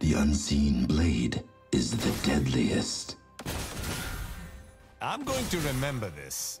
The unseen blade is the deadliest. I'm going to remember this.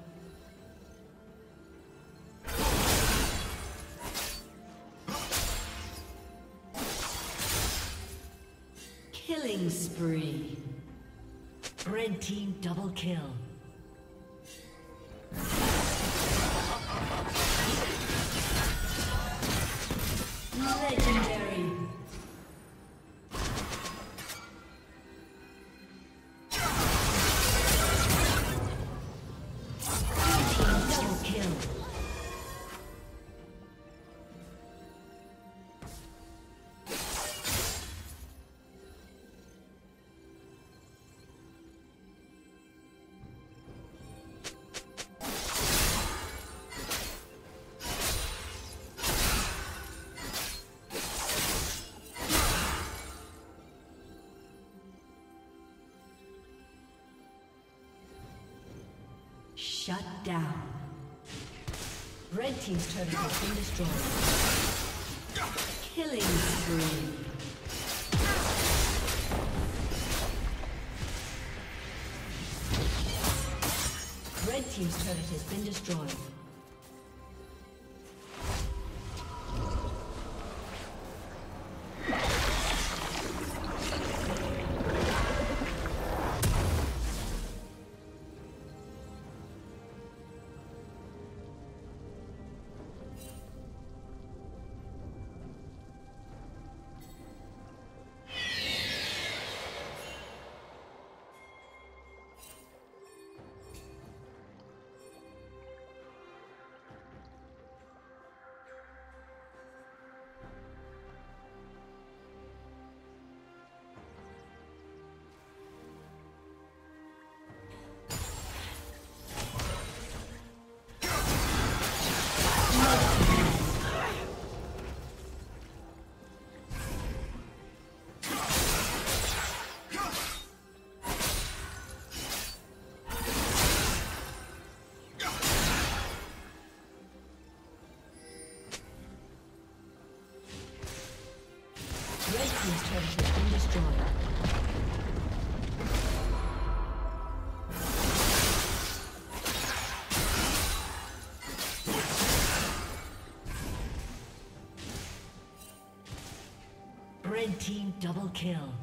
Shut down. Red Team's turret has been destroyed. Killing spree. Red Team's turret has been destroyed. Team double kill.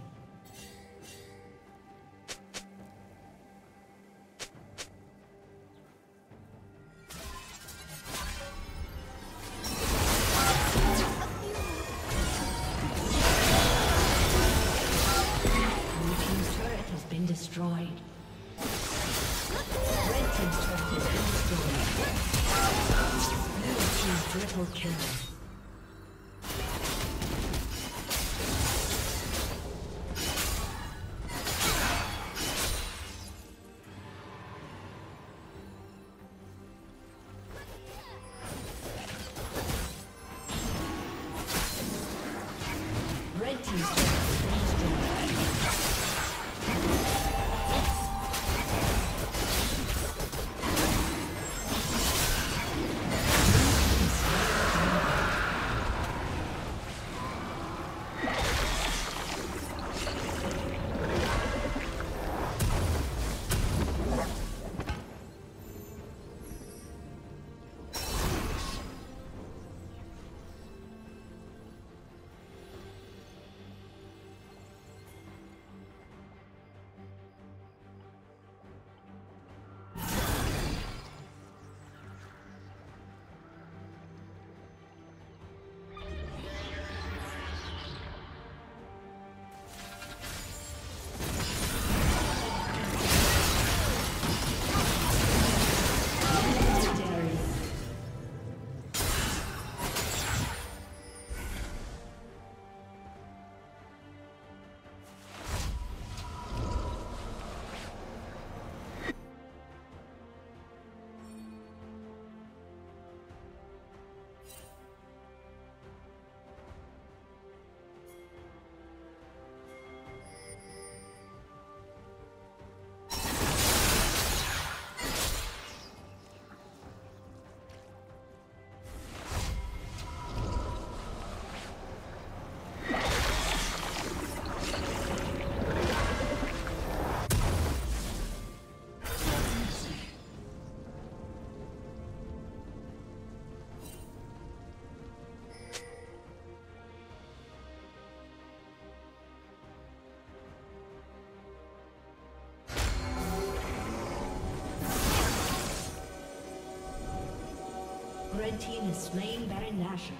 Red team has slain Baron Nashor.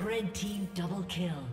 Red team double kill.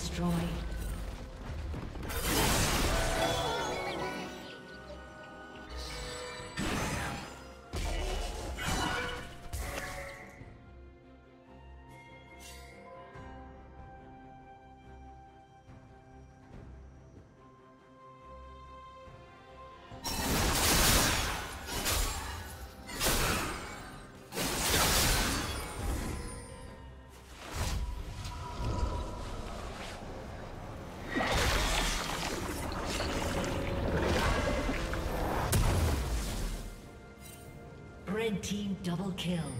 Destroyed. Double kill.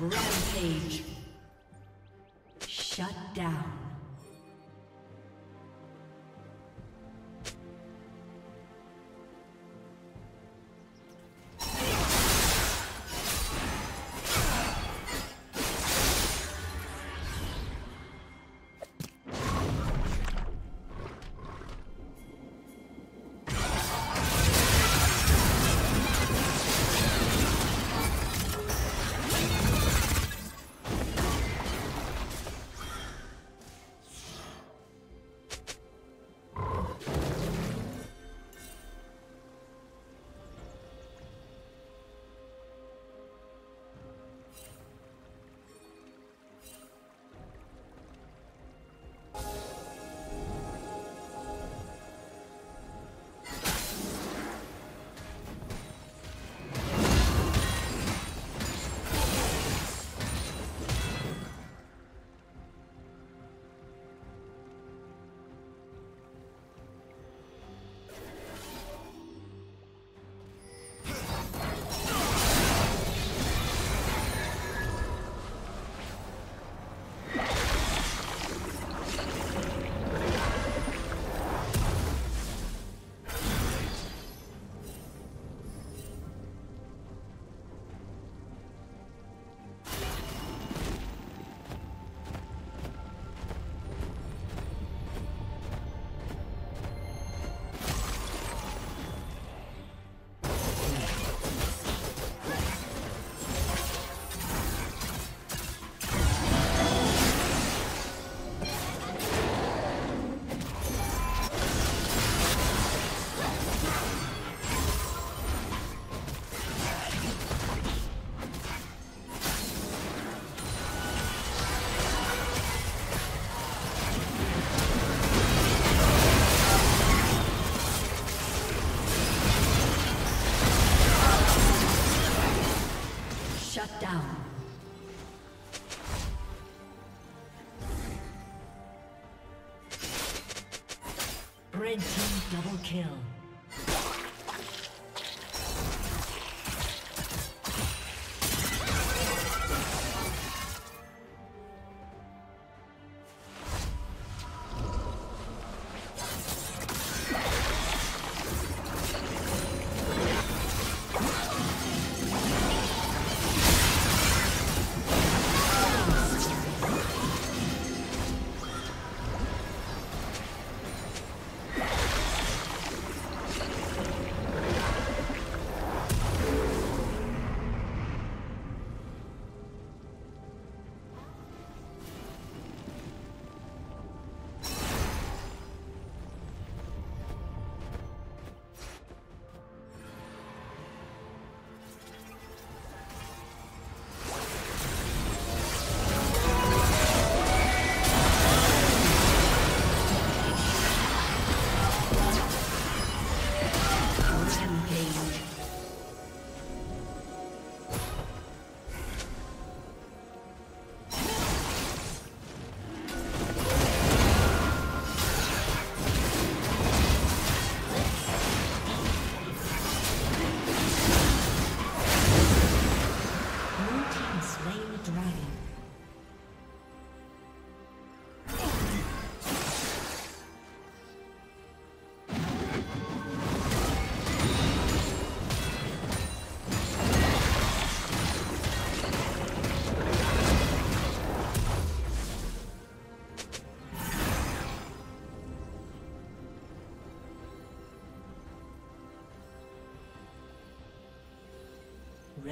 Rampage.